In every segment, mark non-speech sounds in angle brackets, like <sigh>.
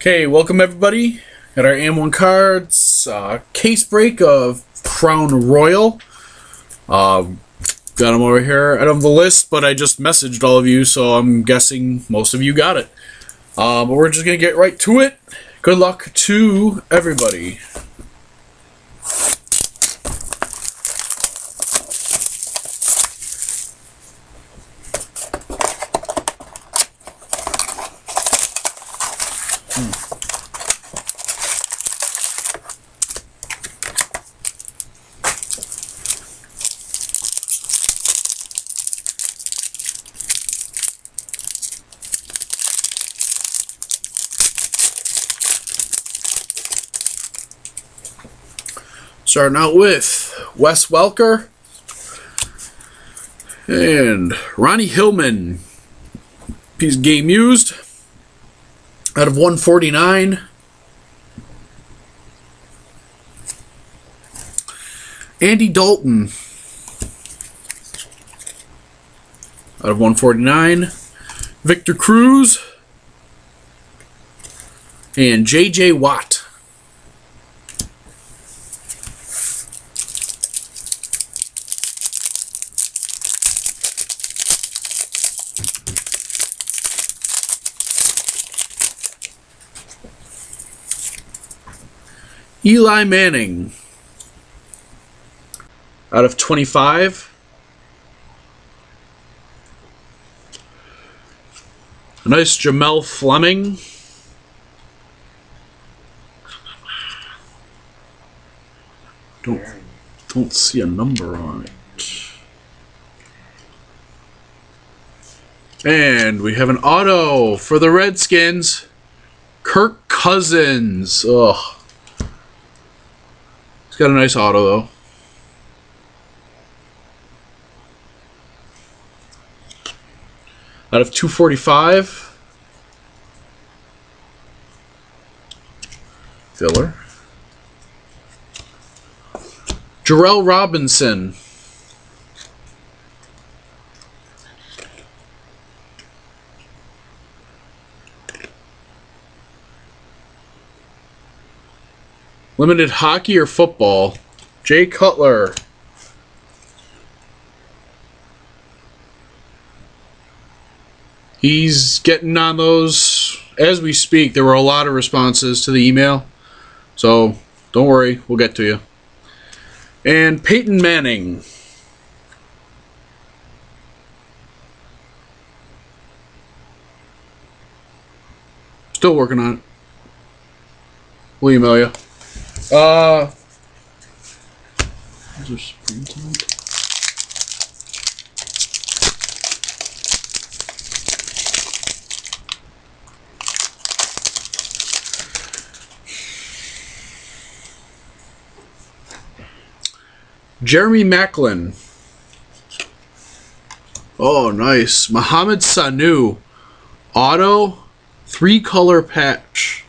Okay, welcome everybody. Got our And1 cards, uh, case break of Crown Royale. Uh, got them over here. I don't have the list, but I just messaged all of you, so I'm guessing most of you got it. Uh, but we're just going to get right to it. Good luck to everybody. Starting out with Wes Welker and Ronnie Hillman. Piece game used out of 149. Andy Dalton out of 149. Victor Cruz and J.J. Watt. Eli Manning out of 25. A nice Jamell Fleming. Don't don't see a number on it. And we have an auto for the Redskins. Kirk Cousins. Ugh. Got a nice auto though. Out of 245. Filler. Jarrell Robinson. Limited hockey or football? Jay Cutler. He's getting on those as we speak. There were a lot of responses to the email. So don't worry, we'll get to you. And Peyton Manning. Still working on it. We'll email you. Uh. Is there springtime? Jeremy Maclin. Oh, nice. Mohamed Sanu. Auto. Three color patch.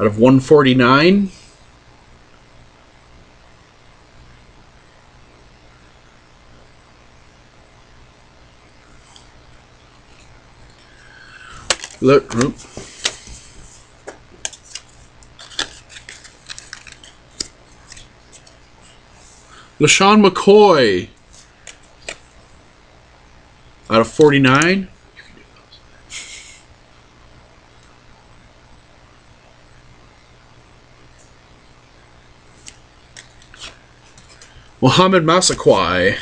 Out of 149. Look, oop. LeSean McCoy out of 49. Mohamed Massaquoi.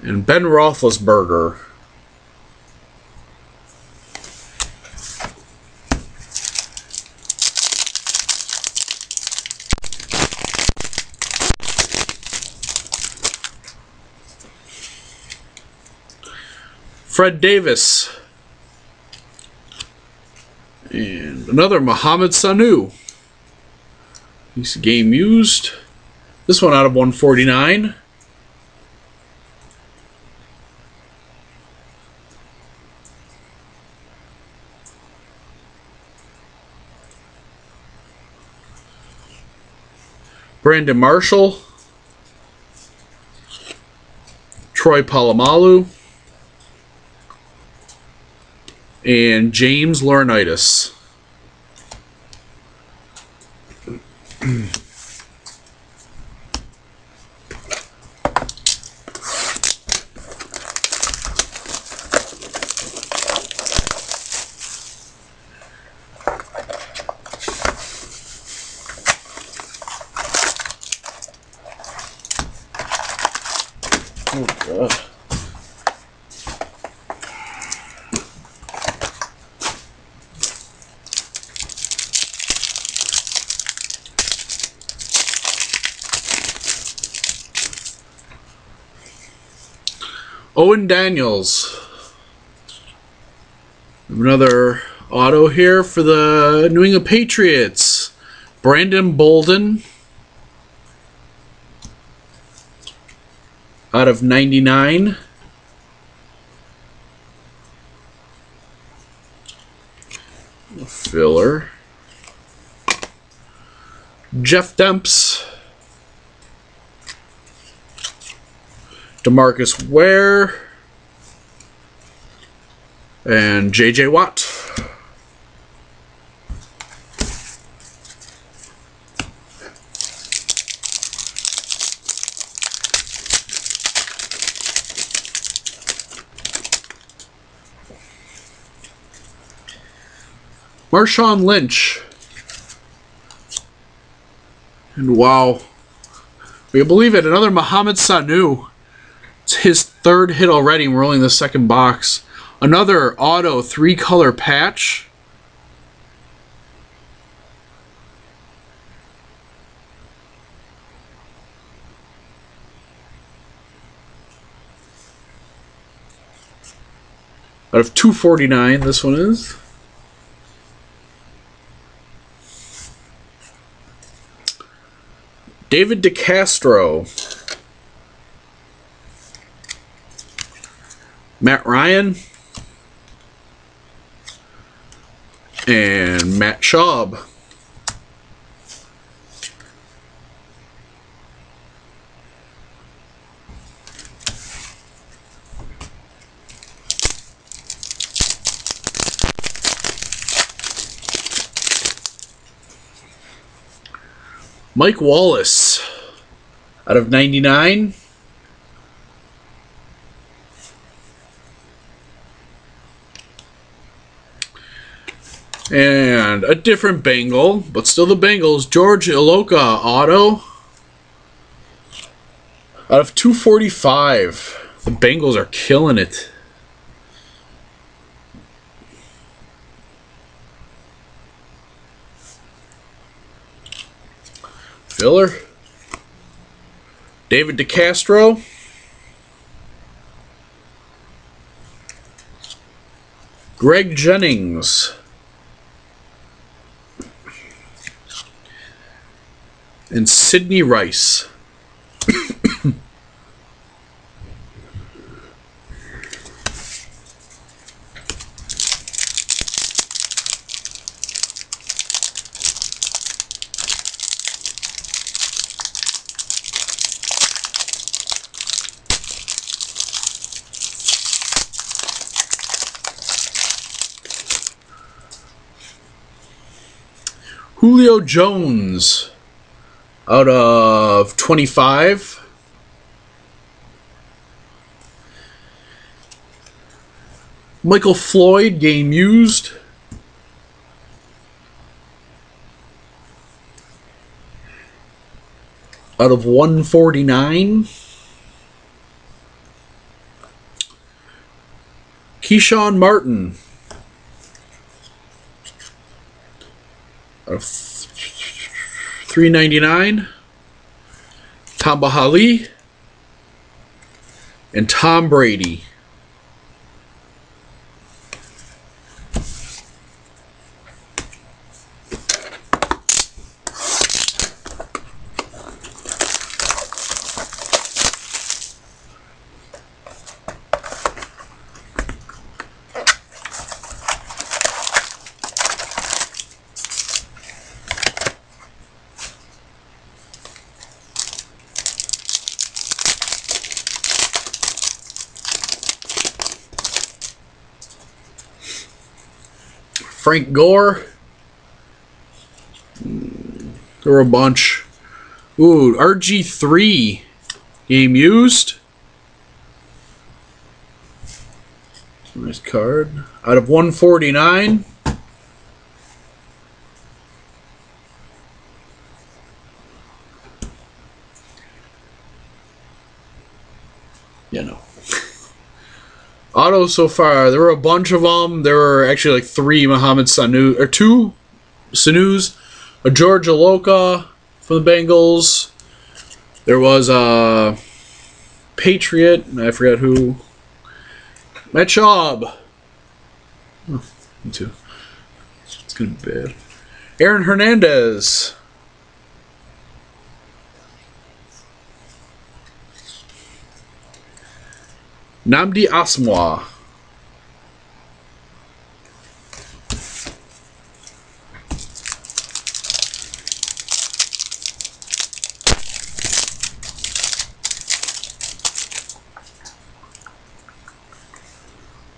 And Ben Roethlisberger. Fred Davis, and another Mohamed Sanu. He's game used. This one out of 149. Brandon Marshall, Troy Polamalu, and James Laurinaitis. Oh, God. Owen Daniels. Another auto here for the New England Patriots. Brandon Bolden. Out of 99. Filler. Jeff Demps. Demarcus Ware. And JJ Watt. Marshawn Lynch. And wow. We believe it, another Mohamed Sanu. His third hit already, we're only in the second box. Another auto three color patch. Out of 249, this one is. David DeCastro. Matt Ryan. And Matt Schaub. Mike Wallace out of 99. And a different Bengal, but still the Bengals. George Iloka auto out of 245. The Bengals are killing it. Filler. David DeCastro. Greg Jennings. And Sidney Rice. Julio Jones out of 25. Michael Floyd, game used. Out of 149. Keshawn Martin. Out of 399. Tamba Hali. And Tom Brady. Frank Gore. There were a bunch. Ooh, RG3 game used. Nice card. Out of 149. Yeah, no. So far, there were a bunch of them. There were actually like three Mohamed Sanu, or two Sanus, a George Iloka from the Bengals. There was a Patriot, and I forgot who. Matt Schaub. Oh, me too. It's gonna be bad. Aaron Hernandez. Nnamdi Asomugha.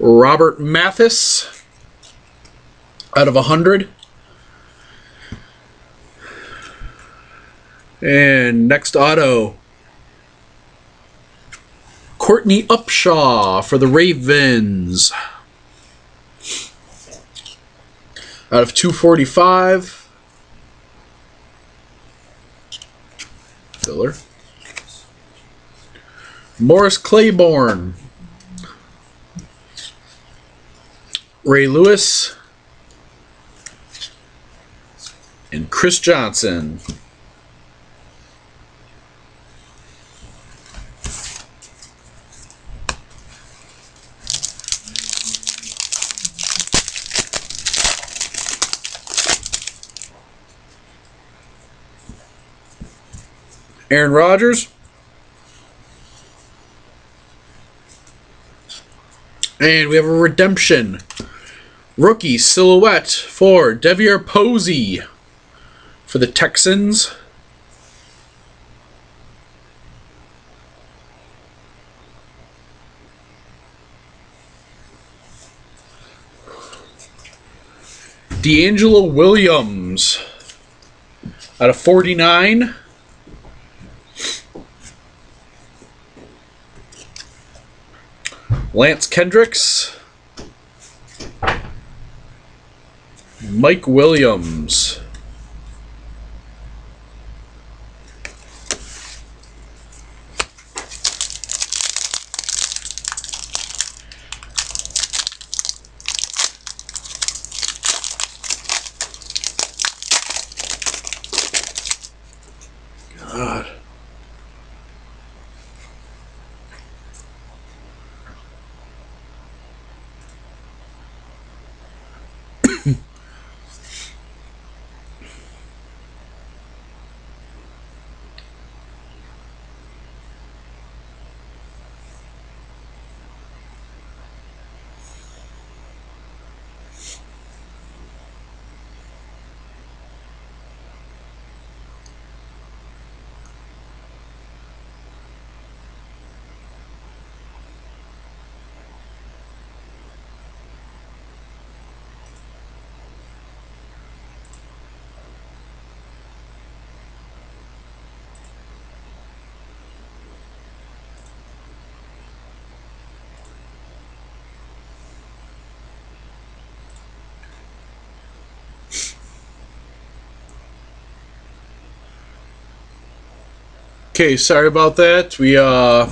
Robert Mathis out of 100. And next auto Courtney Upshaw for the Ravens. Out of 245. Filler. Morris Claiborne. Ray Lewis. And Chris Johnson. Aaron Rodgers. And we have a redemption. Rookie silhouette for DeVier Posey for the Texans. DeAngelo Williams out of 49. Lance Kendricks. Mike Williams. Okay, sorry about that. We uh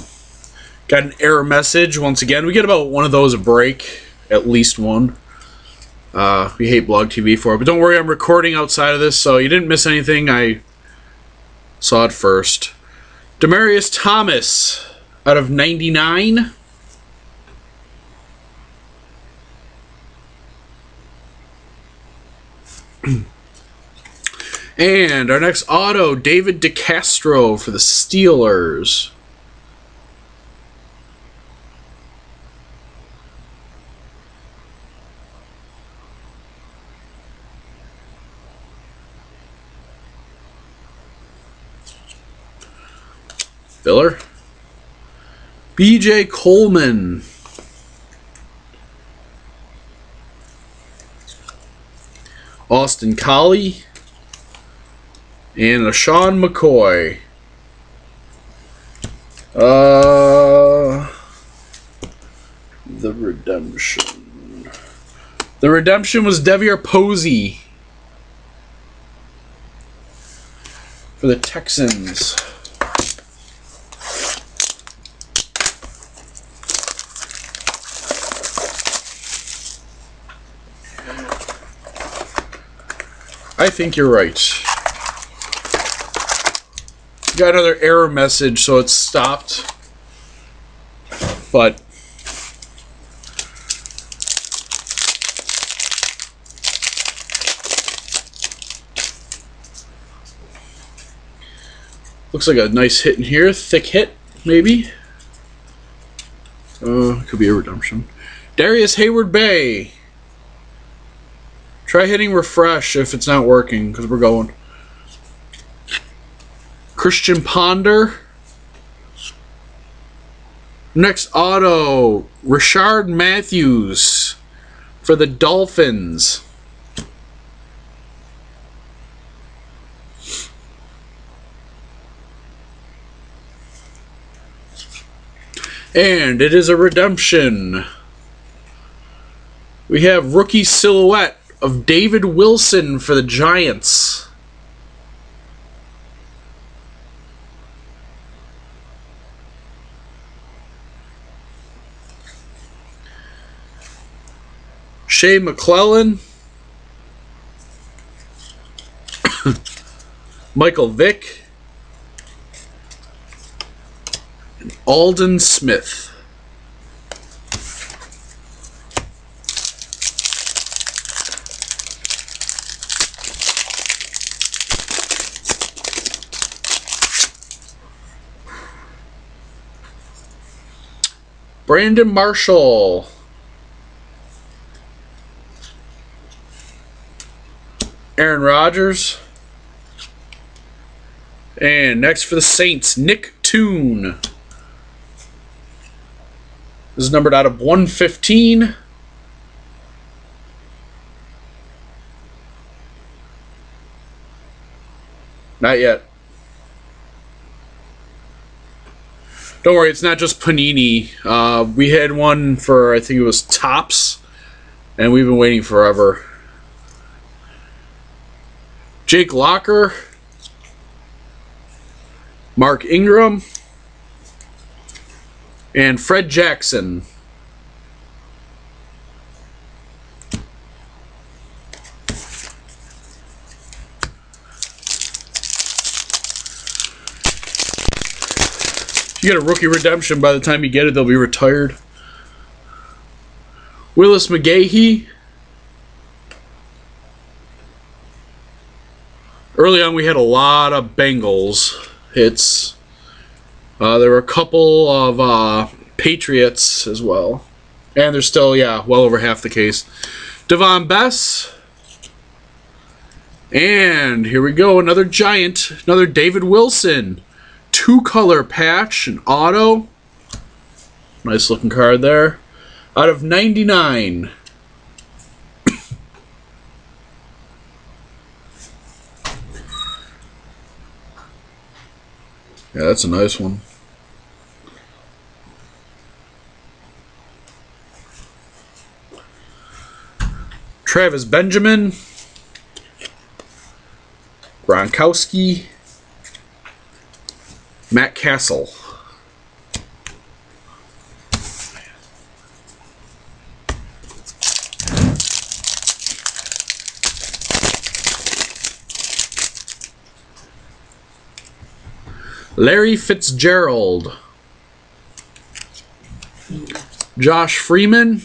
got an error message once again. We get about one of those a break, at least one. Uh, we hate Blog TV for it, but don't worry, I'm recording outside of this, so you didn't miss anything. I saw it first. Demaryius Thomas out of 99. And our next auto, David DeCastro for the Steelers. Filler. BJ Coleman. Austin Collie, and Sean McCoy. Uh, the redemption. The redemption was DeVier Posey for the Texans. I think you're right. Got another error message, so it's stopped. But looks like a nice hit in here, thick hit, maybe. Uh, could be a redemption. Darrius Heyward-Bey. Try hitting refresh if it's not working, because we're going. Christian Ponder. Next auto, Rishard Matthews for the Dolphins. And it is a redemption. We have rookie silhouette of David Wilson for the Giants. Shea McClellin, <coughs> Michael Vick. And Aldon Smith. Brandon Marshall. Aaron Rodgers. And next for the Saints, Nick Toon. This is numbered out of 115. Not yet. Don't worry, it's not just Panini. Uh, we had one for, I think it was Topps, and we've been waiting forever. Jake Locker, Mark Ingram, and Fred Jackson. You get a rookie redemption, by the time you get it, they'll be retired. Willis McGahee. Early on, we had a lot of Bengals hits. Uh, there were a couple of uh, Patriots as well. And there's still, yeah, well over half the case. Davone Bess. And here we go, another giant, another David Wilson two color patch, an auto. Nice looking card there. Out of 99. Yeah, that's a nice one. Travis Benjamin. Gronkowski. Matt Cassel. Larry Fitzgerald. Josh Freeman.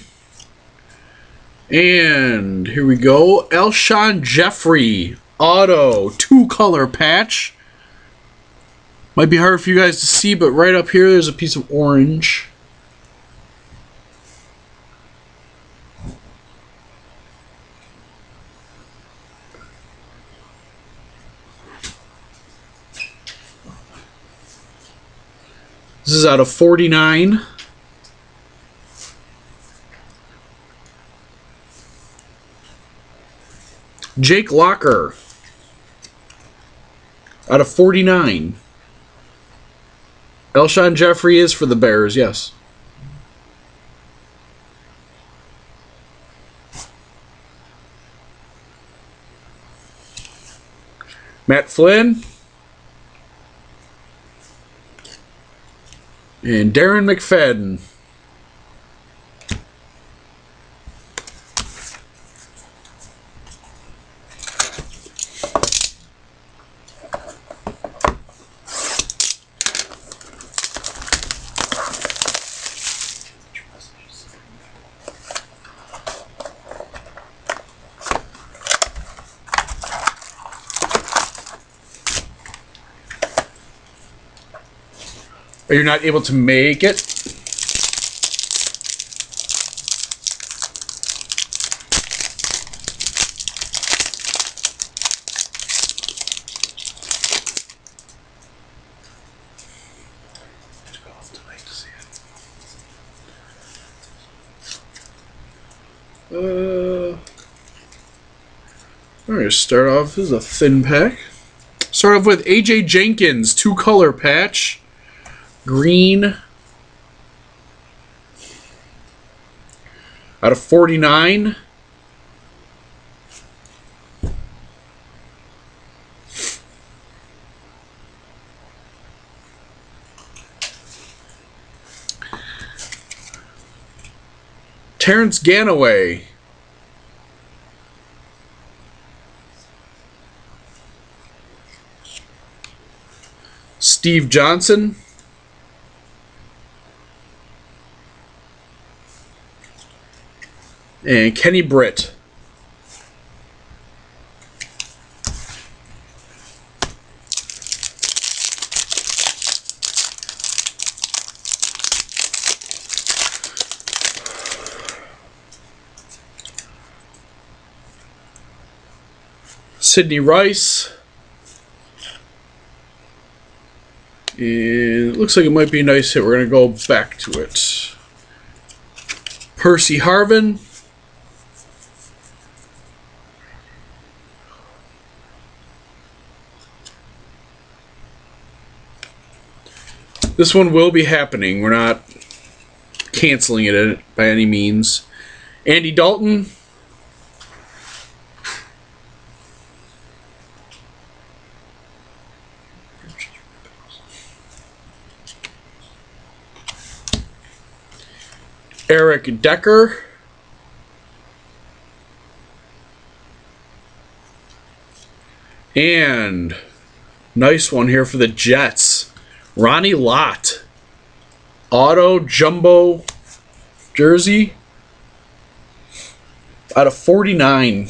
And here we go. Alshon Jeffery. Auto. Two color patch. Might be hard for you guys to see, but right up here there's a piece of orange. This is out of 49. Jake Locker. Out of 49. Alshon Jeffery is for the Bears, yes. Matt Flynn. And Darren McFadden. Are you not able to make it? Uh, I'm going to start off. Is a thin pack. Start off with AJ Jenkins, two color patch green out of 49. Terrance Ganaway. Steve Johnson. And Kenny Britt. Sidney Rice. It looks like it might be a nice hit. We're going to go back to it. Percy Harvin. This one will be happening. We're not canceling it by any means. Andy Dalton. Eric Decker. And nice one here for the Jets. Ronnie Lott. Auto Jumbo jersey out of 49.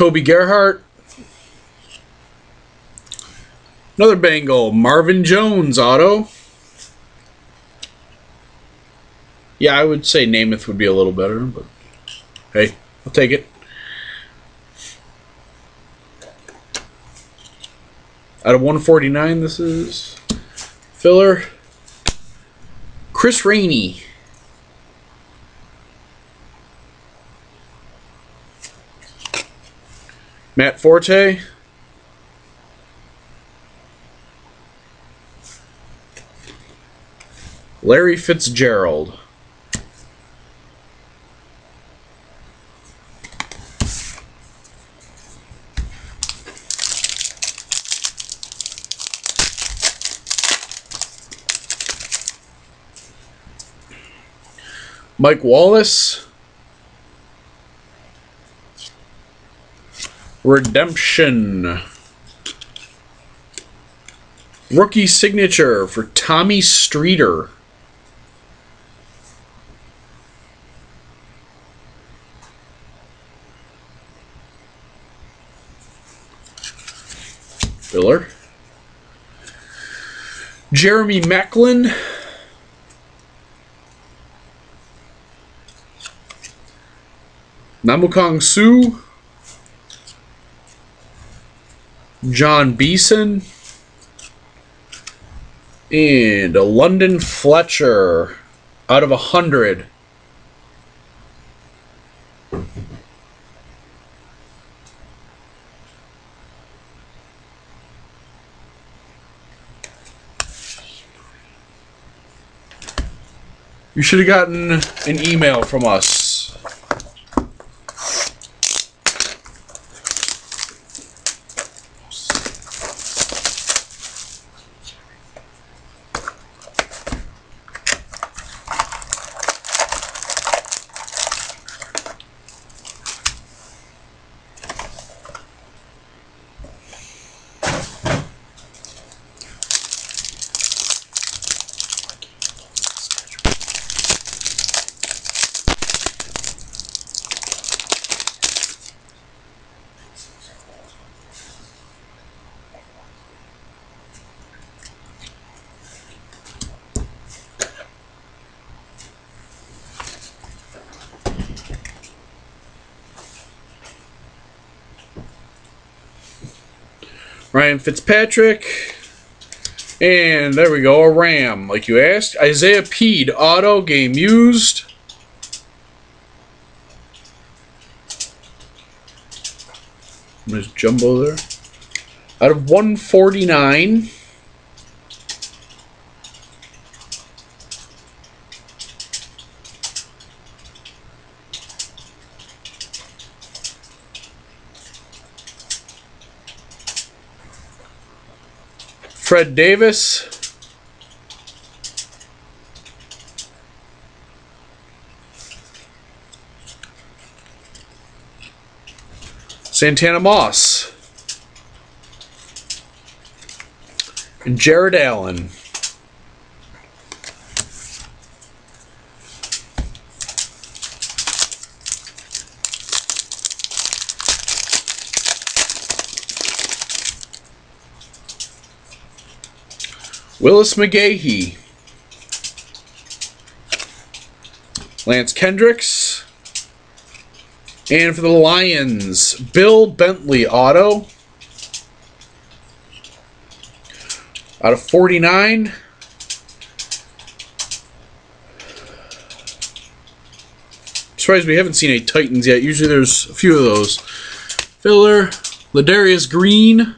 Toby Gerhart. Another Bengal, Marvin Jones auto. Yeah, I would say Namath would be a little better, but hey, I'll take it. Out of 149, this is filler. Chris Rainey. Matt Forte. Larry Fitzgerald. Mike Wallace. Redemption. Rookie signature for Tommy Streeter. Filler. Jeremy Maclin. Ndamukong Suh. Jon Beason. And a London Fletcher out of a hundred. You should have gotten an email from us. Ryan Fitzpatrick. And there we go, a Ram, like you asked. Isaiah Pead, auto, game used. There's Jumbo there. Out of 149. Fred Davis. Santana Moss. And Jared Allen. Willis McGahee. Lance Kendricks. And for the Lions, Bill Bentley auto. Out of 49. Surprised we haven't seen a Titans yet. Usually there's a few of those. Filler, Ladarius Green.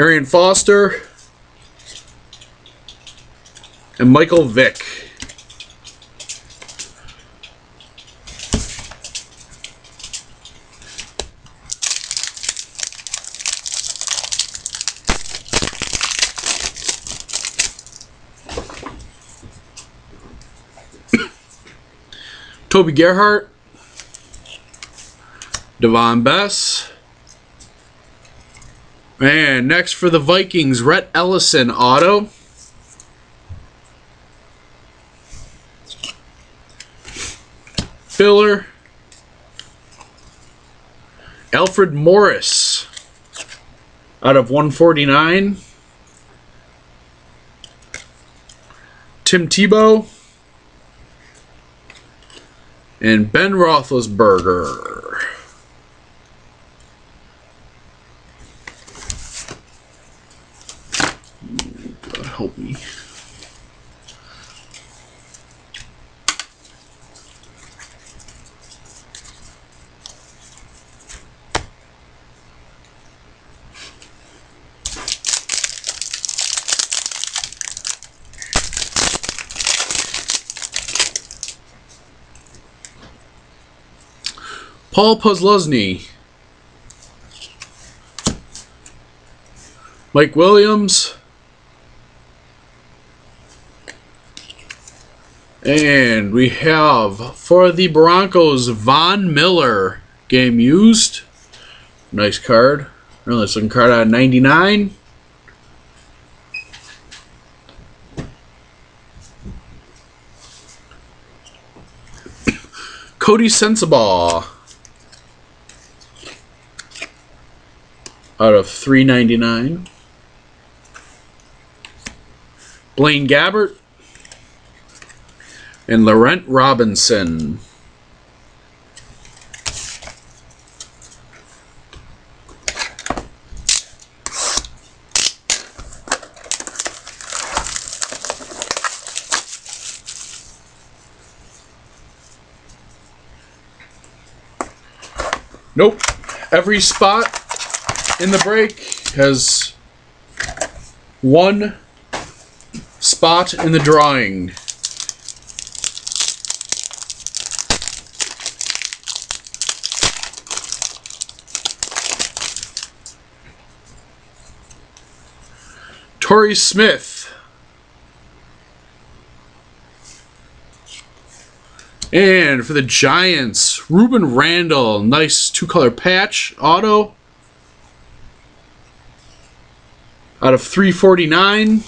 Arian Foster, and Michael Vick. Toby Gerhart, Davone Bess, and next for the Vikings, Rhett Ellison auto. Filler. Alfred Morris out of 149. Tim Tebow. And Ben Roethlisberger. Paul Posluszny. Mike Williams. And we have for the Broncos Von Miller game used. Nice card. Really looking card out of 99. Coty Sensabaugh. Out of 399. Blaine Gabbert and Laurent Robinson. Nope. Every spot in the break has one spot in the drawing. Torrey Smith. And for the Giants, Rueben Randle. Nice two color patch auto. Out of 349.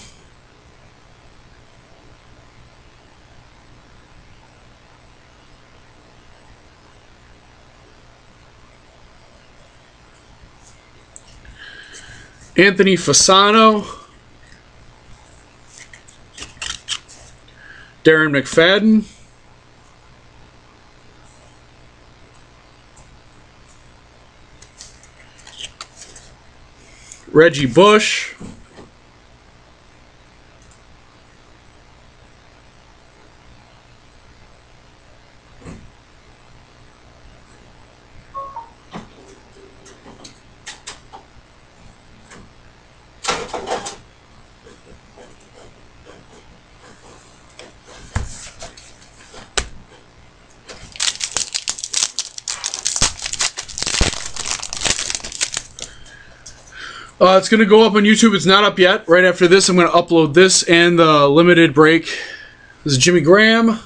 Anthony Fasano. Darren McFadden. Reggie Bush. Uh, it's going to go up on YouTube. It's not up yet. Right after this, I'm going to upload this and the limited break. This is Jimmy Graham.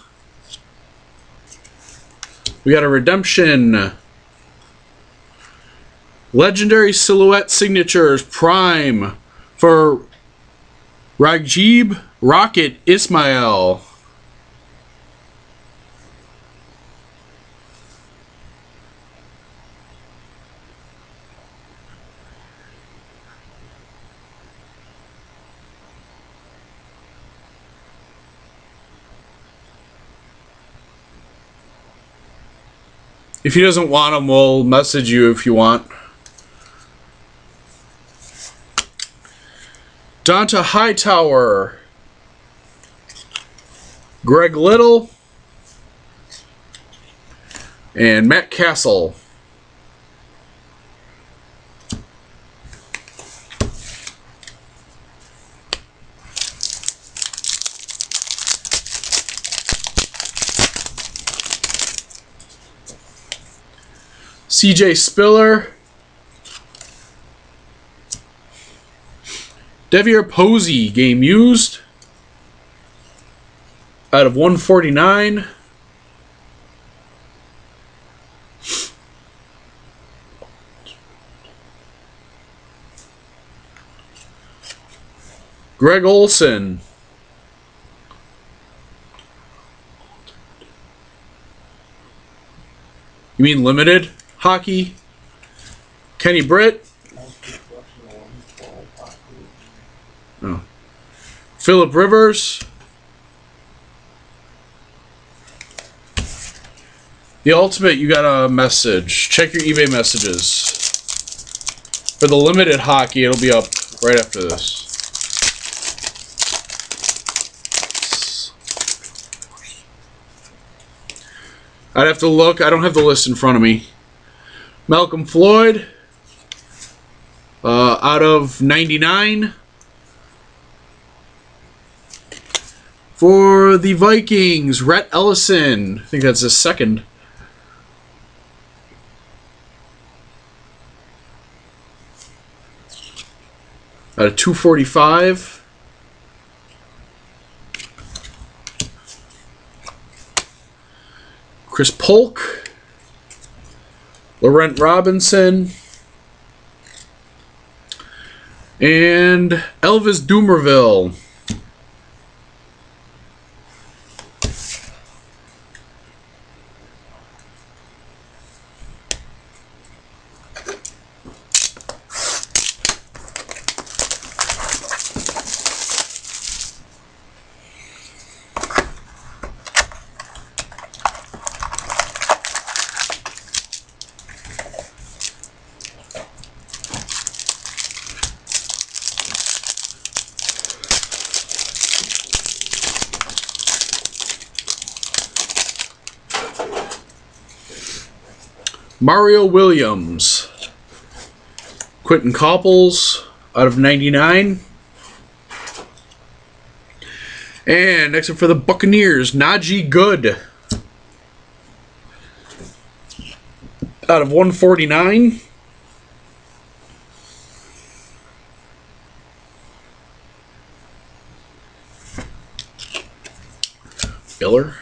We got a redemption. Legendary Silhouette Signatures Prime for Raghib Rocket Ismail. If he doesn't want them, we'll message you if you want. Dont'a Hightower. Greg Little. And Matt Cassel. CJ Spiller. Devier Posey, game used. Out of 149. Greg Olsen. You mean limited? Hockey. Kenny Britt. Oh. Philip Rivers. The Ultimate, you got a message. Check your eBay messages. For the limited hockey, it'll be up right after this. I'd have to look. I don't have the list in front of me. Malcom Floyd uh, out of 99. For the Vikings, Rhett Ellison. I think that's his second. Out of 245. Chris Polk. Laurent Robinson, and Elvis Dumervil. Mario Williams. Quinton Coples out of 99. And next up for the Buccaneers, Najee Goode. Out of 149. Filler.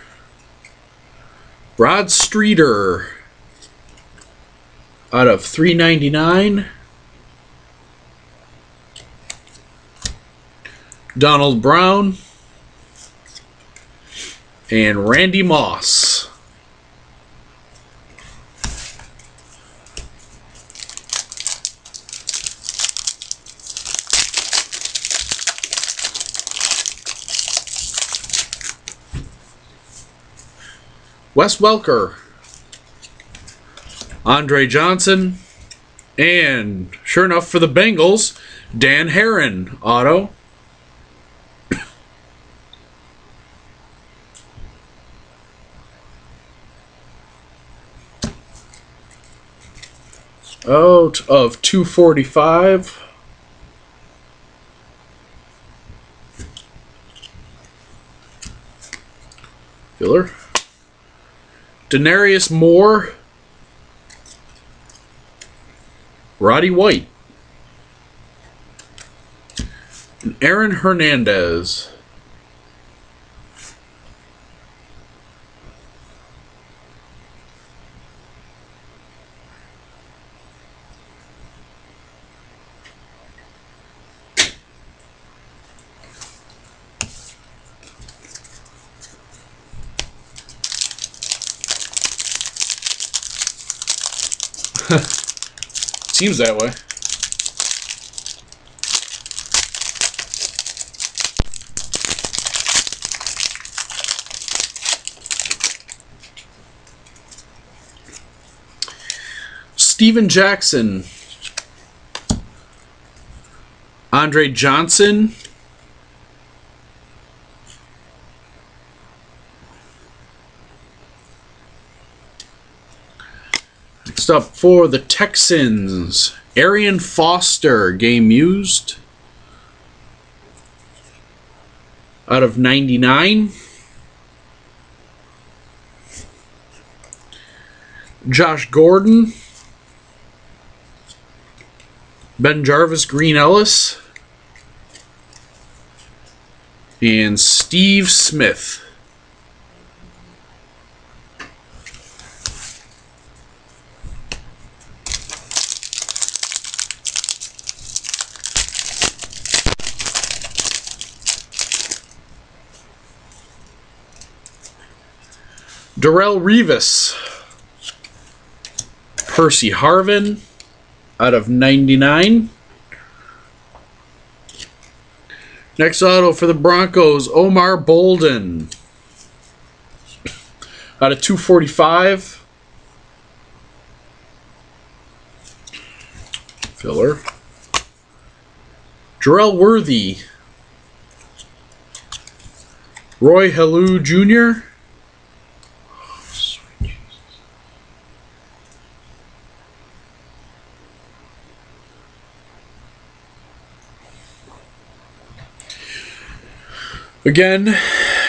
Rod Streater. Out of 399. Donald Brown and Randy Moss. Wes Welker, Andre Johnson, and sure enough for the Bengals, Dan Herron auto. out of 245. Filler. Denarius Moore. Roddy White. And Aaron Hernandez. Seems that way. Steven Jackson. Andre Johnson. Next up for the Texans, Arian Foster, game used. Out of 99. Josh Gordon. BenJarvus Green Ellis. And Steve Smith. Darrelle Revis. Percy Harvin out of 99. Next auto for the Broncos, Omar Bolden out of 245. Filler. Jerel Worthy. Roy Helu Jr. Again,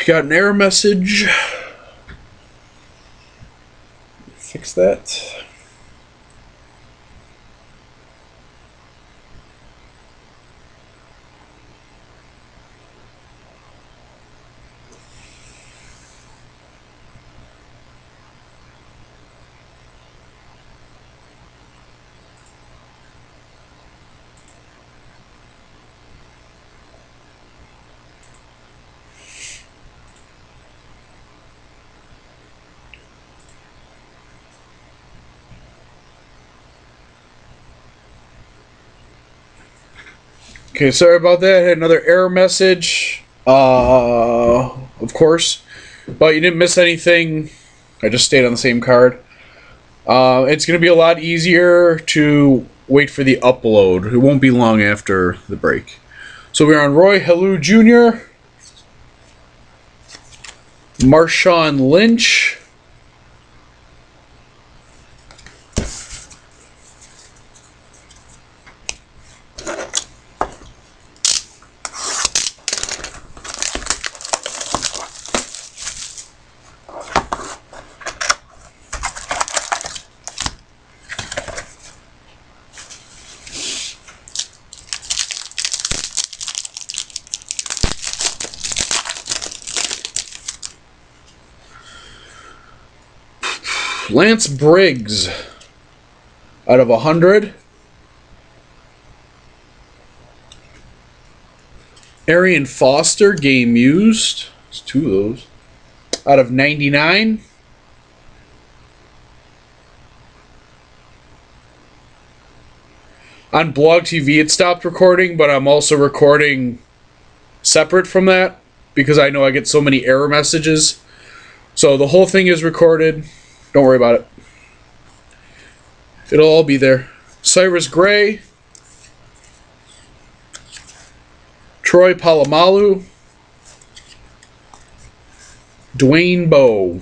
got an error message. Fix that. Okay, sorry about that. Had another error message. Uh, of course, but you didn't miss anything. I just stayed on the same card. Uh, it's going to be a lot easier to wait for the upload. It won't be long after the break. So we're on Roy Helu Jr., Marshawn Lynch, Lance Briggs out of 100. Arian Foster, game used. It's two of those. Out of 99. On Blog TV, it stopped recording, but I'm also recording separate from that because I know I get so many error messages. So the whole thing is recorded. Don't worry about it. It'll all be there. Cyrus Gray. Troy Polamalu. Dwayne Bowe.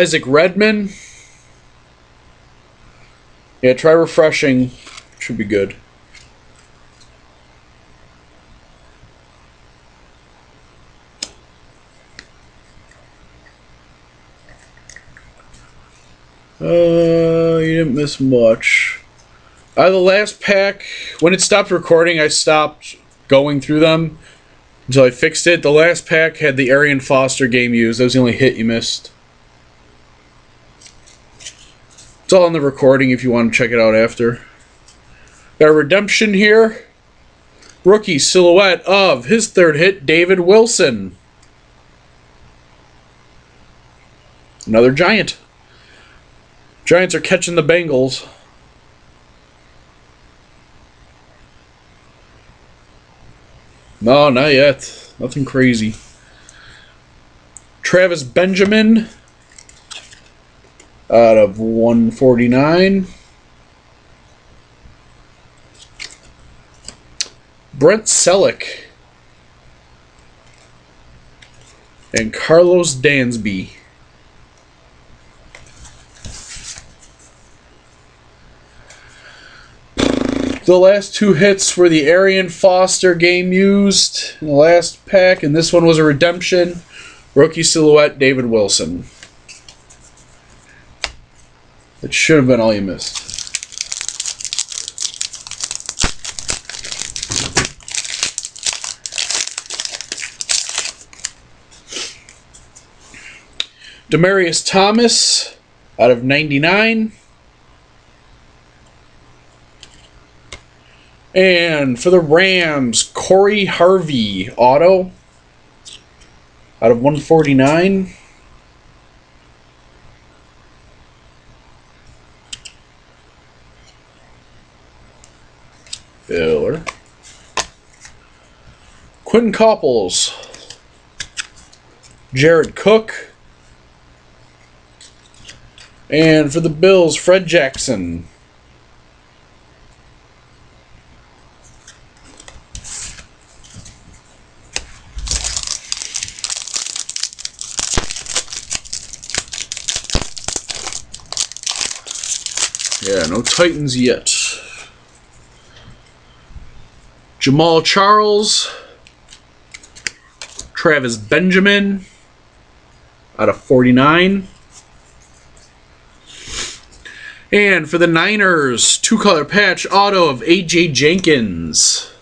Isaac Redman. Yeah, try refreshing. Should be good. Uh, you didn't miss much. Uh, the last pack, when it stopped recording, I stopped going through them until I fixed it. The last pack had the Arian Foster game used. That was the only hit you missed. It's all in the recording if you want to check it out after. Got redemption here. Rookie silhouette of his third hit, David Wilson. Another Giant. Giants are catching the Bengals. No, not yet. Nothing crazy. Travis Benjamin out of 149. Brent Celek and Karlos Dansby. The last two hits were the Arian Foster game used in the last pack, and this one was a redemption. Rookie silhouette, David Wilson. It should have been all you missed. Demaryius Thomas out of 99. And for the Rams, Cory Harkey auto out of 149. Filler. Quinton Coples. Jared Cook. And for the Bills, Fred Jackson. Yeah, no Titans yet. Jamaal Charles. Travis Benjamin out of 49. And for the Niners, two color patch auto of AJ Jenkins.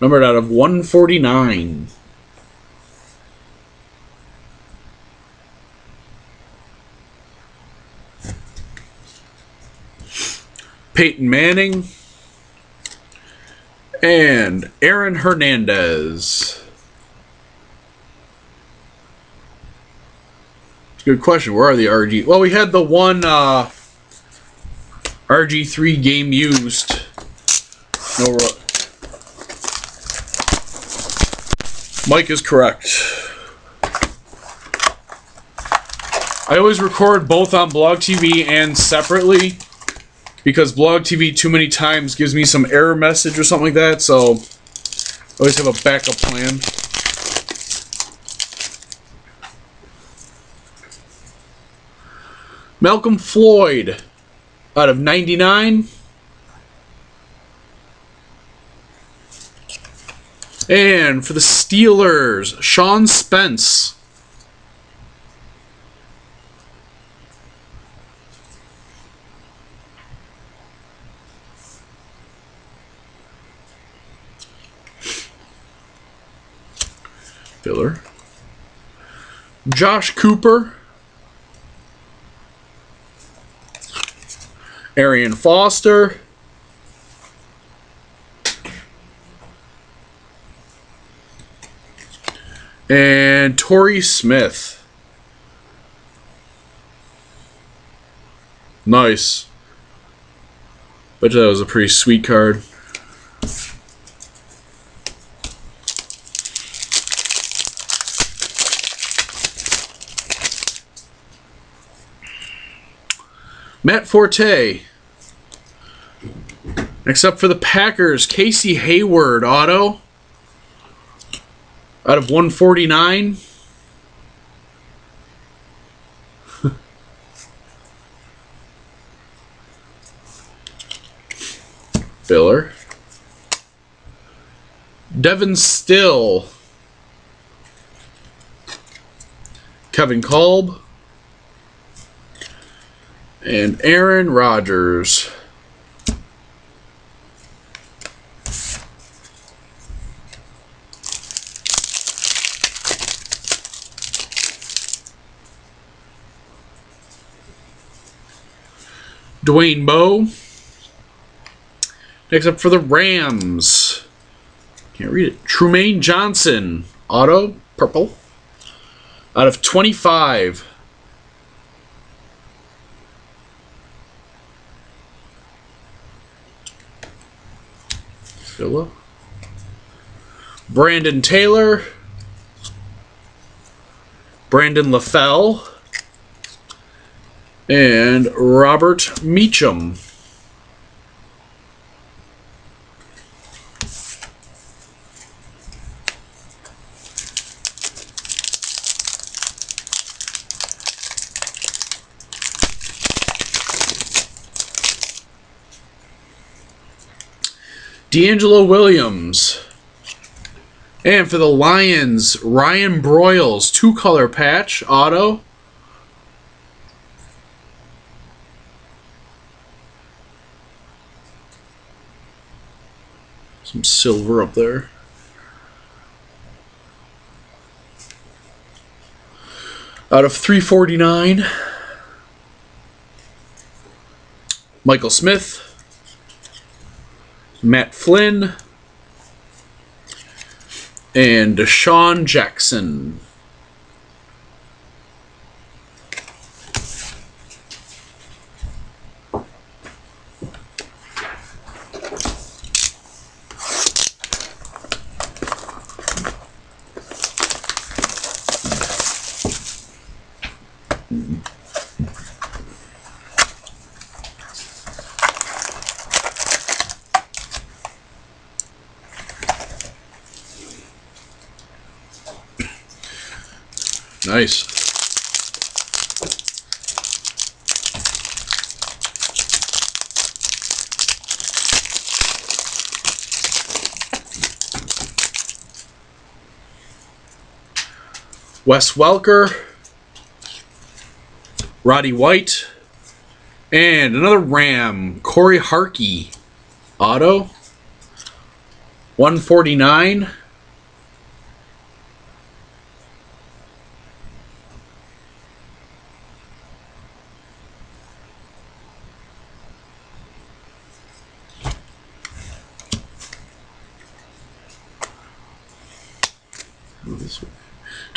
Numbered out of 149. Peyton Manning. And Aaron Hernandez. It's a Good question. Where are the RG? Well, we had the one uh, RG3 game used. No. Mike is correct. I always record both on Blog TV and separately because Blog TV too many times gives me some error message or something like that, so I always have a backup plan. Malcom Floyd out of 99. And for the Steelers, Sean Spence. Filler. Josh Cooper. Arian Foster. And Torrey Smith. Nice. Bet that was a pretty sweet card. Matt Forte. Next up for the Packers, Casey Hayward auto. Out of 149. Filler. <laughs> Devin Still. Kevin Kolb. And Aaron Rodgers. Dwayne Bowe. Next up for the Rams. Can't read it. Trumaine Johnson. Auto. Purple. Out of 25. Philip. Brandon Taylor. Brandon LaFell. And Robert Meachem. DeAngelo Williams. And for the Lions, Ryan Broyles, two color patch, auto. Some silver up there. Out of 349, Michael Smith. Matt Flynn, and DeSean Jackson. Nice. Wes Welker, Roddy White, and another Ram, Cory Harkey, auto, 149.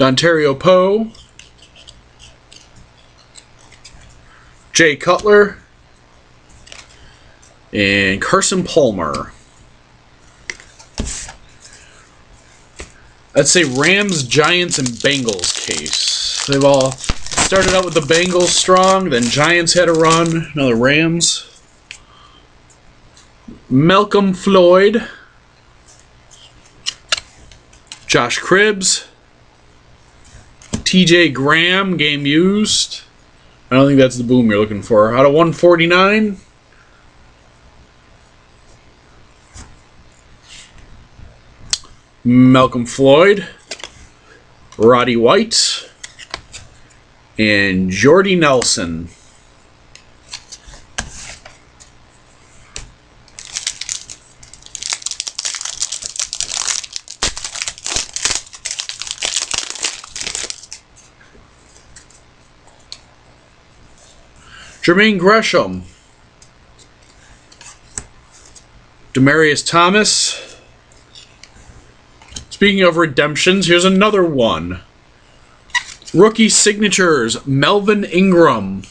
Dontari Poe, Jay Cutler, and Carson Palmer. I'd say Rams, Giants, and Bengals case. They've all started out with the Bengals strong, then Giants had a run, now the Rams. Malcom Floyd, Josh Cribbs, TJ Graham, game used. I don't think that's the boom you're looking for. Out of 149. Malcom Floyd, Roddy White, and Jordy Nelson. Jermaine Gresham, Demaryius Thomas. Speaking of redemptions, here's another one. Rookie signatures, Melvin Ingram.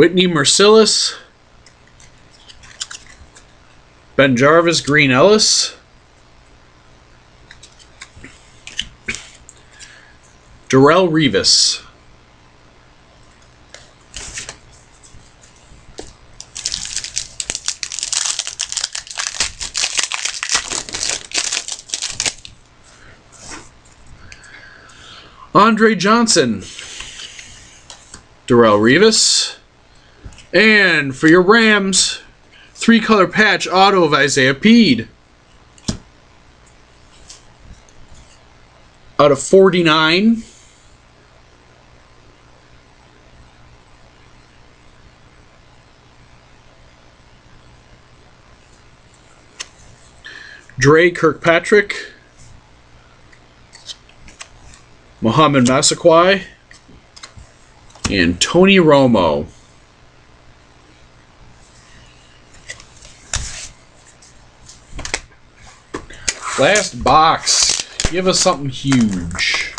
Whitney Mercilus. BenJarvus, Green Ellis. Darrelle Revis. Andre Johnson. Darrelle Revis. And for your Rams, three color patch auto of Isaiah Pead. Out of 49. Dre Kirkpatrick. Mohamed Massaquoi. And Tony Romo. Last box. Give us something huge.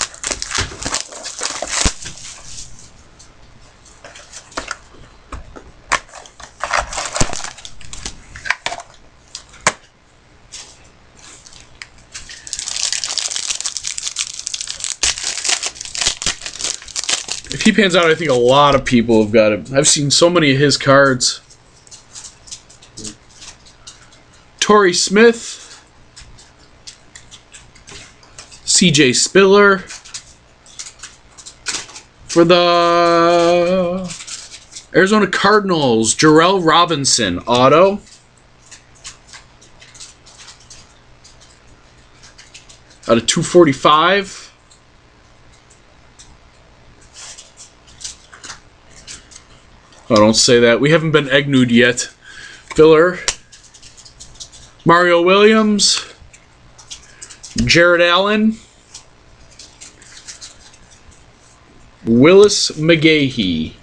If he pans out, I think a lot of people have got him. I've seen so many of his cards. Torrey Smith. CJ Spiller. For the Arizona Cardinals, Jarrell Robinson, auto. Out of 245. Oh, don't say that. We haven't been Egnewed yet. Filler. Mario Williams. Jared Allen. Willis McGahee.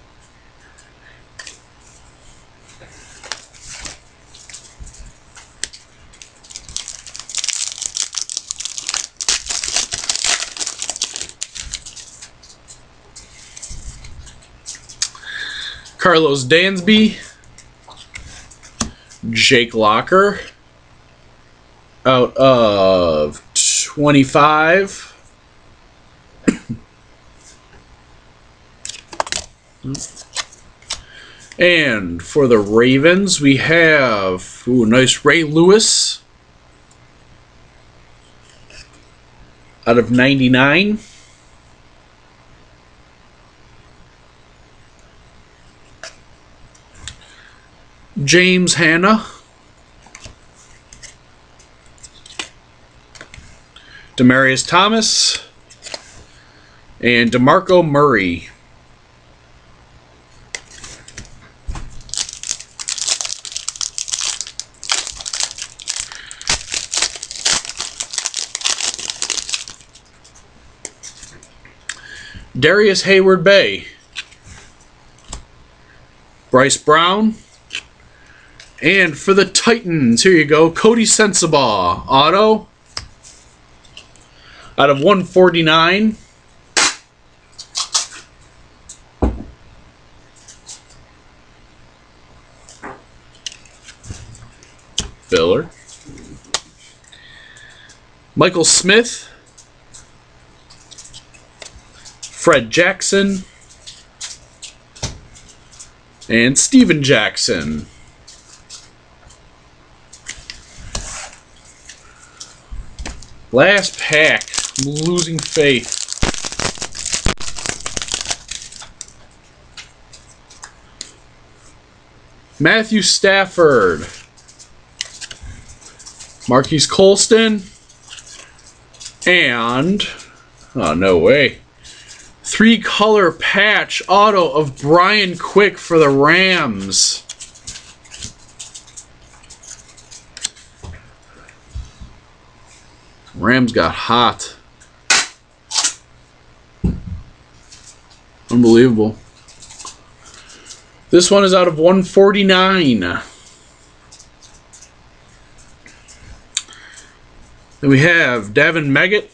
Karlos Dansby, Jake Locker, out of 25. And for the Ravens, we have ooh, nice Ray Lewis out of 99. James Hanna. Demaryius Thomas. And DeMarco Murray. Darrius Heyward-Bey, Bryce Brown. And for the Titans, here you go, Coty Sensabaugh, auto. Out of 149. Filler. Michael Smith. Fred Jackson. And Steven Jackson. Last pack. I'm losing faith. Matthew Stafford. Marquise Colston. And, oh, no way. Three color patch auto of Brian Quick for the Rams. Rams got hot. Unbelievable. This one is out of 149. Then we have Davin Maggott,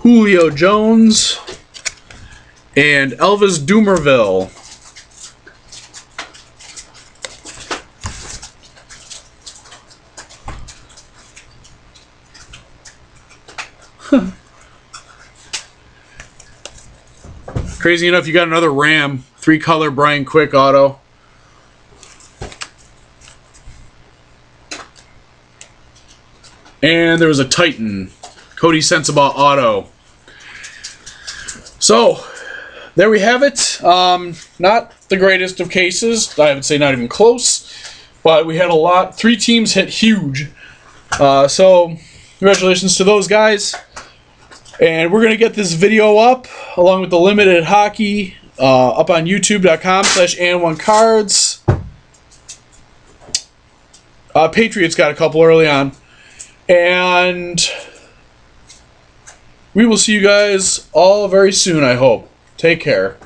Julio Jones, and Elvis Dumervil. <laughs> Crazy enough, you got another Ram, three color Brian Quick auto. And there was a Titan, Coty Sensabaugh auto. So, there we have it. Um, not the greatest of cases. I would say not even close. But we had a lot. Three teams hit huge. Uh, so, congratulations to those guys. And we're going to get this video up along with the limited hockey uh, up on youtube.com slash and1 cards. Uh, Patriots got a couple early on. And we will see you guys all very soon, I hope. Take care.